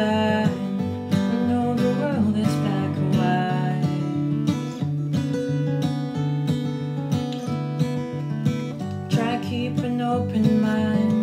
I know the world is black and white. Try keep an open mind.